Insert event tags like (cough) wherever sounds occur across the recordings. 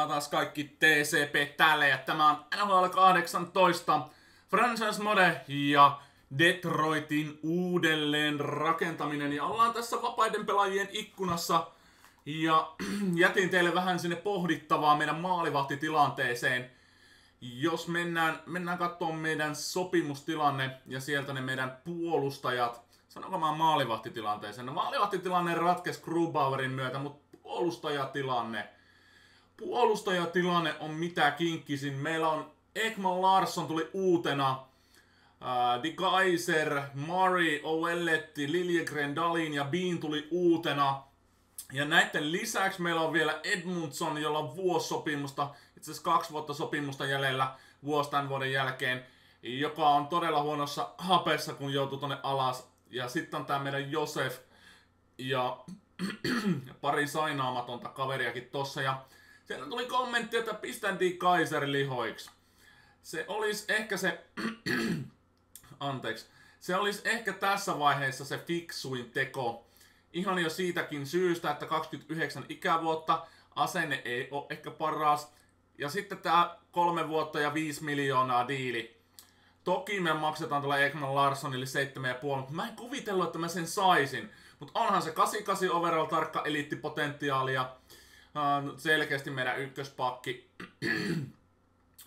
Tervetuloa taas kaikki TCP täällä ja tämä on NHL 18 Franchise Mode ja Detroitin uudelleen rakentaminen ja ollaan tässä vapaiden pelaajien ikkunassa ja (clears throat) jätin teille vähän sinne pohdittavaa meidän maalivahtitilanteeseen. Jos mennään, mennään katsomaan meidän sopimustilanne ja sieltä ne meidän puolustajat, sanonko mä maalivahtitilanteeseen? No maalivahtitilanne ratkesi Grubauerin myötä, mutta puolustajatilanne – puolustajatilanne on mitä kinkkisin. Meillä on Ekman Larsson tuli uutena. Uh, De Kaiser, Murray, Ovelletti, Liljegren, Dalin ja Bean tuli uutena. Ja näiden lisäksi meillä on vielä Edmundson, jolla on vuosi sopimusta, itse asiassa kaksi vuotta sopimusta jäljellä vuosi tämän vuoden jälkeen, joka on todella huonossa hapessa, kun joutuu tonne alas. Ja sitten on tää meidän Josef ja (clears throat) pari sainaamatonta kaveriakin tossa. Ja siellä tuli kommentti, että pistän Di Kaiser lihoiksi. Se olisi ehkä se... (clears throat) Anteeksi. Se olisi ehkä tässä vaiheessa se fiksuin teko. Ihan jo siitäkin syystä, että 29 ikävuotta, asenne ei ole ehkä paras. Ja sitten tämä kolme vuotta ja 5 miljoonaa diili. Toki me maksetaan tuolla Ekman Larssonille 7,5, mutta mä en kuvitellut, että mä sen saisin. Mutta onhan se 88 overall tarkka eliittipotentiaalia selkeästi meidän ykköspakki.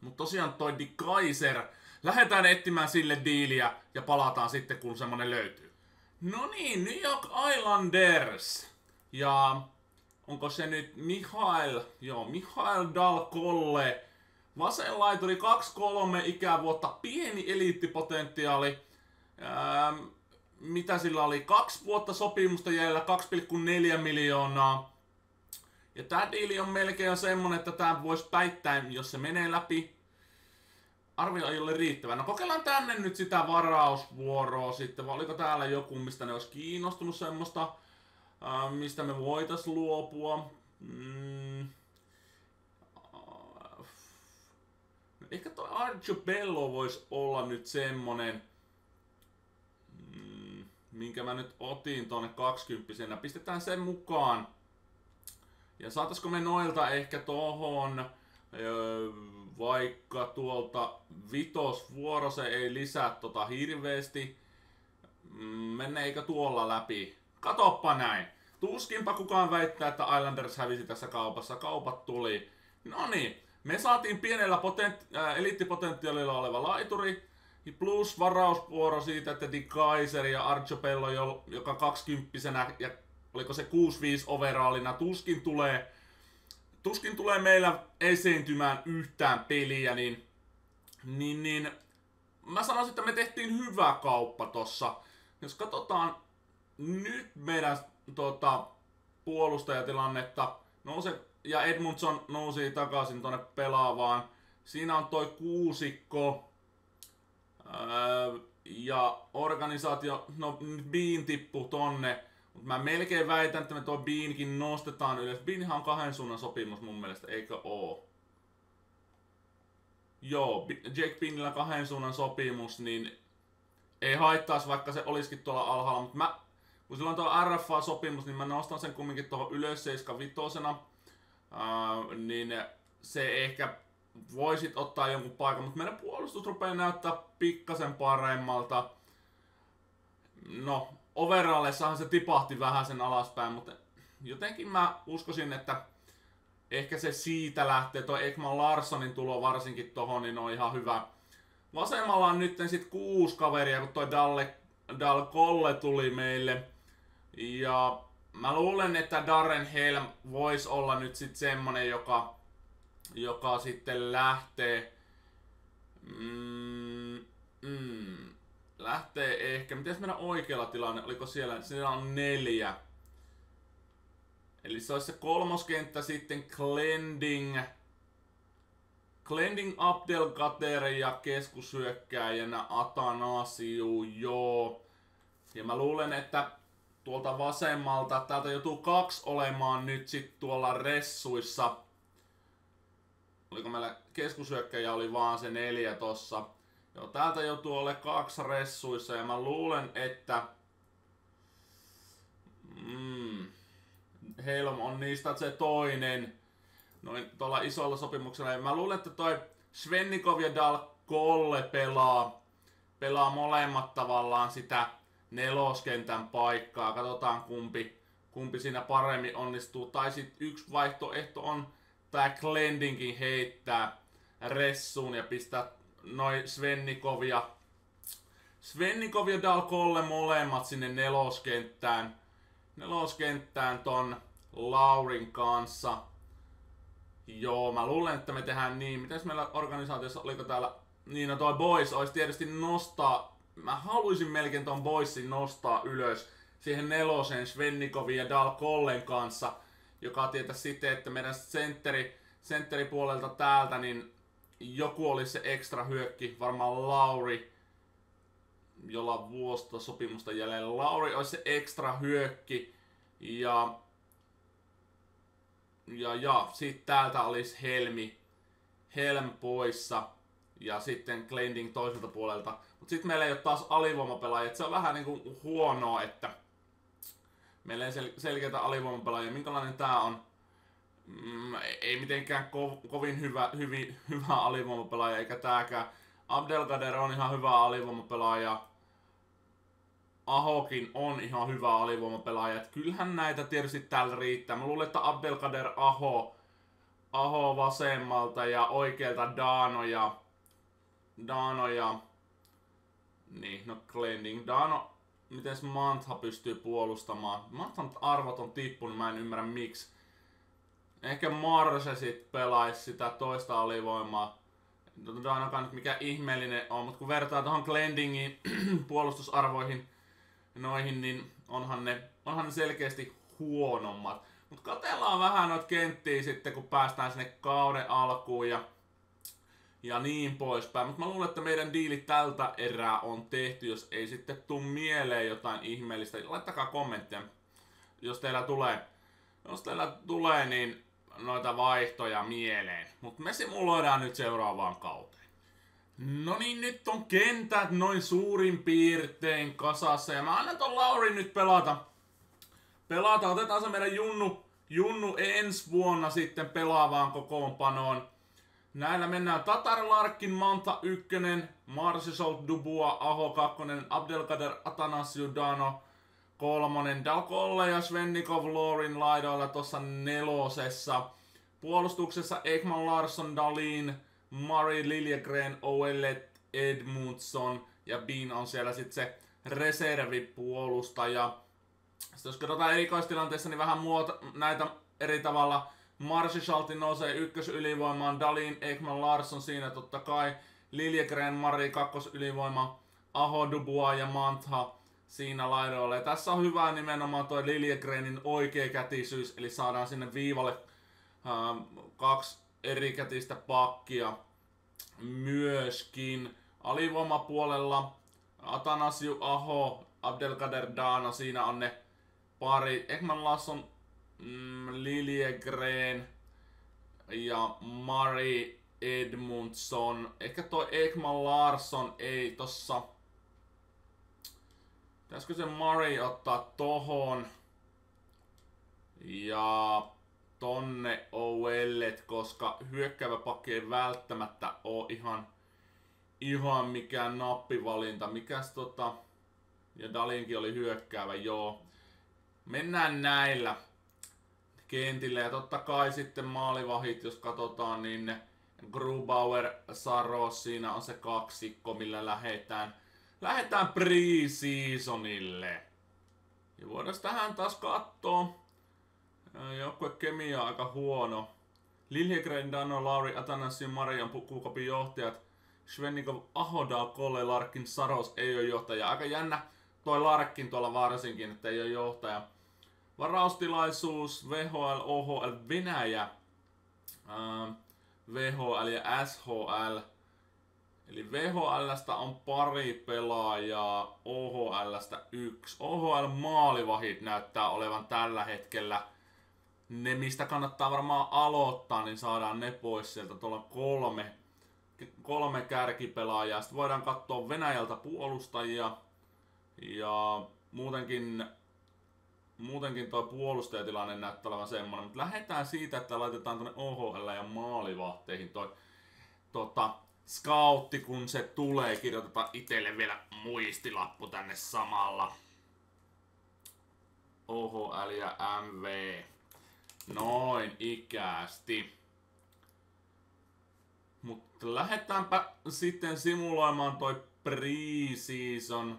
Mutta tosiaan toi Di Kaiser, lähdetään etsimään sille diiliä ja palataan sitten kun semmonen löytyy. No niin, New York Islanders. Ja onko se nyt Mihail, joo, Mihail Dalkolle. Vasen laituri 2-3 ikävuotta, pieni eliittipotentiaali. Ähm, mitä sillä oli? Kaksi vuotta sopimusta jäljellä, 2,4 miljoonaa. Ja tää diili on melkein semmonen, että tää voisi päittäin, jos se menee läpi. Arvio ei ole riittävä. No kokeillaan tänne nyt sitä varausvuoroa sitten. Vai oliko täällä joku, mistä ne olisi kiinnostunut semmoista, äh, mistä me voitais luopua. Mm. Ehkä toi Arjo Bello voisi olla nyt semmonen, mm, minkä mä nyt otin tonne 20 Pistetään sen mukaan. Ja saataisiko me noilta ehkä tohon, vaikka tuolta vitosvuoro se ei lisää tota hirveesti. Mm, Menneekö tuolla läpi? Katoppa näin. Tuskinpa kukaan väittää, että Islanders hävisi tässä kaupassa. Kaupat tuli. No niin, me saatiin pienellä äh, eliittipotentiaalilla oleva laituri. Plus varausvuoro siitä, että Dick Kaiser ja Archo Pello, joka 20 ja oliko se 6-5 overallina, tuskin tulee, tuskin tulee meillä esiintymään yhtään peliä, niin, niin, niin mä sanoisin, että me tehtiin hyvä kauppa tossa. Jos katsotaan nyt meidän tota, puolustajatilannetta, nouse, ja Edmundson nousi takaisin tonne pelaavaan. Siinä on toi kuusikko, öö, ja organisaatio, no Bean tippu tonne, mutta mä melkein väitän, että me tuo Beankin nostetaan ylös. Beanhan on kahden suunnan sopimus mun mielestä, eikö oo? Joo, Jack Beanillä kahden suunnan sopimus, niin ei haittaisi vaikka se olisikin tuolla alhaalla, mutta mä, kun sillä on tuo RFA-sopimus, niin mä nostan sen kumminkin tuohon ylös 75 uh, niin se ehkä voisit ottaa jonkun paikan, mutta meidän puolustus rupeaa näyttää pikkasen paremmalta. No, overallessahan se tipahti vähän sen alaspäin, mutta jotenkin mä uskoisin, että ehkä se siitä lähtee, toi Ekman Larssonin tulo varsinkin tohon, niin on ihan hyvä. Vasemmalla on nyt sitten kuusi kaveria, kun toi Dalle, Dal Kolle tuli meille. Ja mä luulen, että Darren Helm voisi olla nyt sitten semmonen, joka, joka sitten lähtee. Mm, mm, lähtee ehkä, miten meidän oikealla tilanne, oliko siellä, siellä on neljä. Eli se olisi se kolmoskenttä sitten Clending, Clending Abdelkader ja keskushyökkääjänä Atanasiu, joo. Ja mä luulen, että tuolta vasemmalta, täältä joutuu kaksi olemaan nyt sit tuolla ressuissa. Oliko meillä keskushyökkäjä oli vaan se neljä tossa. Joo, täältä joutuu ole kaksi ressuissa ja mä luulen, että mm, Helm on niistä se toinen. noin tuolla isolla sopimuksella. Ja mä luulen, että toi Svennikov ja Dal Kolle pelaa, pelaa molemmat tavallaan sitä neloskentän paikkaa. Katsotaan kumpi, kumpi siinä paremmin onnistuu. Tai sitten yksi vaihtoehto on tää Glendinkin heittää ressuun ja pistää noin Svennikov ja Svennikov ja Dalkolle molemmat sinne neloskenttään. Neloskenttään ton Laurin kanssa. Joo, mä luulen, että me tehdään niin. Mitäs meillä organisaatiossa, oliko täällä... Niin, no toi Boys olisi tietysti nostaa... Mä haluaisin melkein ton Boysin nostaa ylös siihen nelosen Svennikovin ja Dalkollen kanssa, joka tietää sitten, että meidän sentteri, sentteripuolelta täältä, niin joku olisi se ekstra hyökki, varmaan Lauri, jolla vuosta sopimusta jäljellä. Lauri olisi se ekstra hyökki ja ja, ja sitten täältä olisi Helmi, Helm poissa ja sitten Glending toiselta puolelta. Mutta sitten meillä ei ole taas alivoimapelaajia, se on vähän niinku huonoa, että meillä ei sel- selkeitä alivoimapelaajia. Minkälainen tää on? Mm, ei mitenkään ko- kovin hyvä, hyvin, hyvä alivoimapelaaja, eikä tääkään. Abdelkader on ihan hyvä alivoimapelaaja. Ahokin on ihan hyvä alivoimapelaaja. Et kyllähän näitä tietysti täällä riittää. Mä luulen, että Abdelkader Aho, Aho vasemmalta ja oikealta Dano ja Dano ja niin, no Glending. Dano, miten Mantha pystyy puolustamaan? Manthan arvot on tippunut, mä en ymmärrä miksi. Ehkä Marse sit pelaisi sitä toista alivoimaa. Danokaan nyt mikä ihmeellinen on, mutta kun vertaa tuohon Glendingin (clears throat) puolustusarvoihin, noihin, niin onhan ne, onhan ne selkeästi huonommat. Mutta katellaan vähän noita kenttiä sitten, kun päästään sinne kauden alkuun ja, ja niin poispäin. Mutta mä luulen, että meidän diili tältä erää on tehty. Jos ei sitten tuu mieleen jotain ihmeellistä, laittakaa kommentteja, jos teillä tulee. Jos teillä tulee, niin noita vaihtoja mieleen. Mutta me simuloidaan nyt seuraavaan kauteen. No niin, nyt on kentät noin suurin piirtein kasassa ja mä annan ton Lauri nyt pelata. Pelata, otetaan se meidän Junnu, Junnu ensi vuonna sitten pelaavaan kokoonpanoon. Näillä mennään Tatar Larkin, Manta 1, Marshall Dubua, Aho 2, Abdelkader Atanasiu Dano kolmonen, Dalkolle ja Svennikov Lorin laidoilla tuossa nelosessa. Puolustuksessa Ekman Larsson, Dalin, Mari Liljegren, Oellet, Edmundson ja Bean on siellä sitten se reservipuolustaja. Sitten jos katsotaan erikoistilanteessa, niin vähän muuta näitä eri tavalla. Marshalti nousee ykkös ylivoimaan, Dalin, Ekman, Larsson siinä totta kai. Liljegren, Mari kakkos ylivoima, Aho, Dubois ja Mantha siinä laidoilla. Ja tässä on hyvä nimenomaan toi Liljegrenin oikea kätisyys, eli saadaan sinne viivalle ähm, kaksi erikätistä pakkia myöskin. Alivoimapuolella Atanasiu Aho, Abdelkader Dana, siinä on ne pari. Ekman Lasson, mm, Liljegren ja Mari Edmundson. Ehkä toi Ekman Larsson ei tossa... Pitäisikö se Mari ottaa tohon? Ja tonne Owellet, koska hyökkäävä pakki ei välttämättä ole ihan, ihan mikään nappivalinta. Mikäs tota... Ja Dalinkin oli hyökkäävä, joo. Mennään näillä kentillä. Ja totta kai sitten maalivahit, jos katsotaan, niin Grubauer, Saros, siinä on se kaksikko, millä lähetään, lähetään pre-seasonille. Ja voidaan tähän taas katsoa. Joukkue kemia aika huono. Liljegren, Dano, Lauri, Atanassi, Marian Kukopin johtajat. Svennikov, Ahodal, Kolle, Larkin, Saros ei ole johtaja. Aika jännä toi Larkin tuolla varsinkin, että ei ole johtaja. Varaustilaisuus, VHL, OHL, Venäjä, VHL ja SHL. Eli VHLstä on pari pelaajaa, OHLstä yksi. OHL maalivahit näyttää olevan tällä hetkellä ne, mistä kannattaa varmaan aloittaa, niin saadaan ne pois sieltä. Tuolla on kolme, kolme kärkipelaajaa. Sitten voidaan katsoa Venäjältä puolustajia. Ja muutenkin muutenkin tuo puolustajatilanne näyttää olevan semmoinen, mutta lähdetään siitä, että laitetaan tuonne OHL ja maalivahteihin toi tota, scoutti, kun se tulee, kirjoitetaan itselle vielä muistilappu tänne samalla. OHL ja MV. Noin ikästi. Mutta lähdetäänpä sitten simuloimaan toi pre-season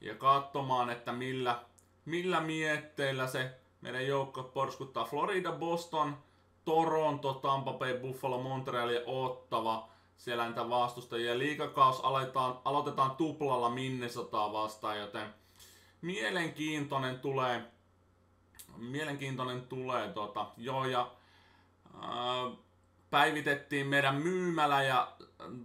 ja katsomaan, että millä, millä mietteillä se meidän joukko porskuttaa Florida, Boston, Toronto, Tampa Bay, Buffalo, Montreal ja Ottava. Siellä vastustajia. Liikakaus aloitetaan, aloitetaan tuplalla Minnesotaa vastaan, joten mielenkiintoinen tulee. Mielenkiintoinen tulee tota, joo ja äh, päivitettiin meidän myymälä ja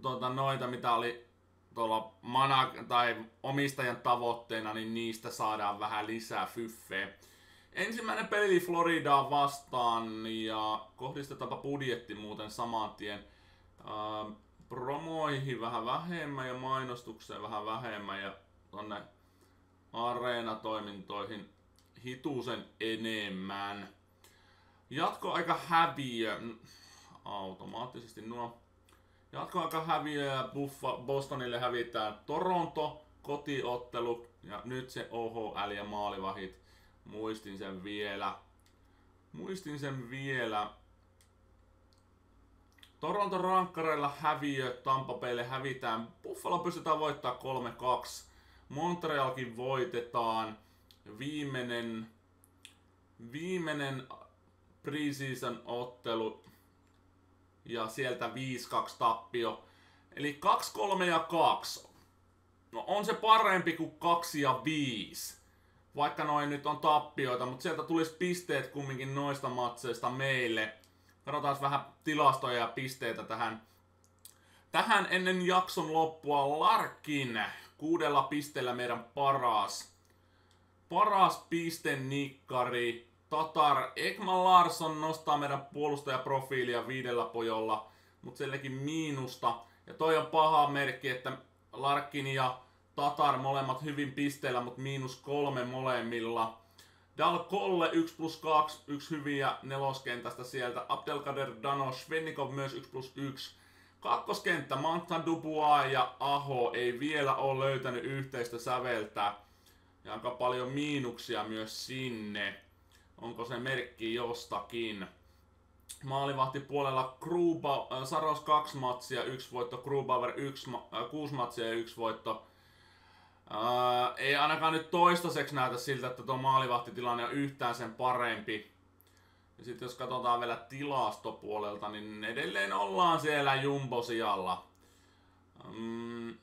tota, noita, mitä oli tuolla mana- tai omistajan tavoitteena, niin niistä saadaan vähän lisää fyffeä. Ensimmäinen peli Floridaa vastaan ja kohdistetaanpa budjetti muuten saman tien. Äh, promoihin vähän vähemmän ja mainostukseen vähän vähemmän ja tonne areenatoimintoihin hitusen enemmän. Jatkoaika häviö. Automaattisesti nuo jatkoaika häviö ja Buffa, Bostonille hävitään Toronto, kotiottelu ja nyt se OHL ja maalivahit. Muistin sen vielä. Muistin sen vielä. Toronto rankkareilla häviö, Tampa Baylle hävitään. Buffalo pystytään voittaa 3-2. Montrealkin voitetaan. Viimeinen, viimeinen preseason ottelu ja sieltä 5-2 tappio. Eli 2, 3 ja 2. No on se parempi kuin 2 ja 5. Vaikka noin nyt on tappioita, mutta sieltä tulisi pisteet kumminkin noista matseista meille. Katsotaan vähän tilastoja ja pisteitä tähän. Tähän ennen jakson loppua Larkin kuudella pisteellä meidän paras. Paras pistenikkari. Tatar Ekman Larsson nostaa meidän puolustajaprofiilia viidellä pojolla, mutta sellekin miinusta. Ja toi on paha merkki, että Larkin ja Tatar molemmat hyvin pisteillä, mutta miinus kolme molemmilla. Dal Kolle 1 plus 2, yksi hyviä neloskentästä sieltä. Abdelkader Dano Svennikov myös 1 plus 1. Kakkoskenttä Manta Dubois ja Aho ei vielä ole löytänyt yhteistä säveltä. Ja aika paljon miinuksia myös sinne. Onko se merkki jostakin? Maalivahti puolella Kruba, äh, Saros 2 matsia, 1 voitto, Grubauer 1, äh, 6 matsia ja 1 voitto. Äh, ei ainakaan nyt toistaiseksi näytä siltä, että tuo maalivahtitilanne on yhtään sen parempi. Ja sitten jos katsotaan vielä tilastopuolelta, niin edelleen ollaan siellä jumbosijalla. Mm,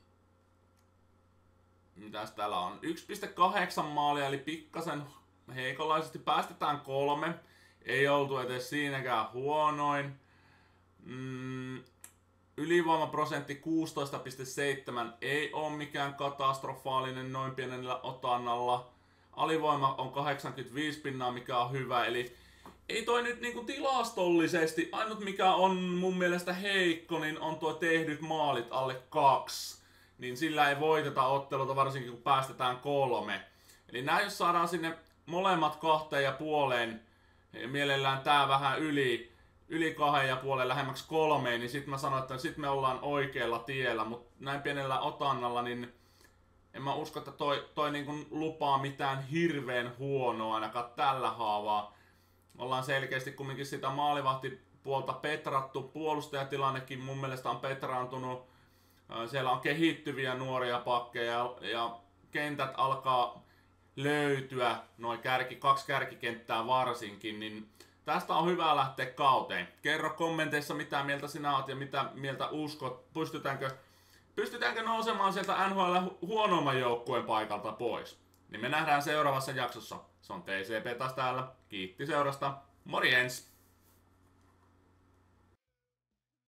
mitäs täällä on? 1,8 maalia, eli pikkasen heikonlaisesti päästetään kolme. Ei oltu edes siinäkään huonoin. Mm, ylivoimaprosentti 16,7 ei ole mikään katastrofaalinen noin pienellä otannalla. Alivoima on 85 pinnaa, mikä on hyvä, eli ei toi nyt niinku tilastollisesti, ainut mikä on mun mielestä heikko, niin on tuo tehdyt maalit alle kaksi. Niin sillä ei voiteta otteluta, varsinkin kun päästetään kolme. Eli näin jos saadaan sinne molemmat kahteen ja puoleen, ja mielellään tää vähän yli, yli kahden ja puolen lähemmäksi kolmeen, niin sitten mä sanoin, että sit me ollaan oikealla tiellä, mutta näin pienellä otannalla, niin en mä usko, että toi, toi niin lupaa mitään hirveän huonoa ainakaan tällä haavaa ollaan selkeästi kumminkin sitä maalivahtipuolta petrattu. Puolustajatilannekin mun mielestä on petraantunut. Siellä on kehittyviä nuoria pakkeja ja kentät alkaa löytyä, noin kärki, kaksi kärkikenttää varsinkin, niin tästä on hyvä lähteä kauteen. Kerro kommenteissa mitä mieltä sinä oot ja mitä mieltä uskot. Pystytäänkö, pystytäänkö nousemaan sieltä NHL huonomman joukkueen paikalta pois? Niin me nähdään seuraavassa jaksossa. Se on TCP taas täällä. Kiitti seurasta. Morjens!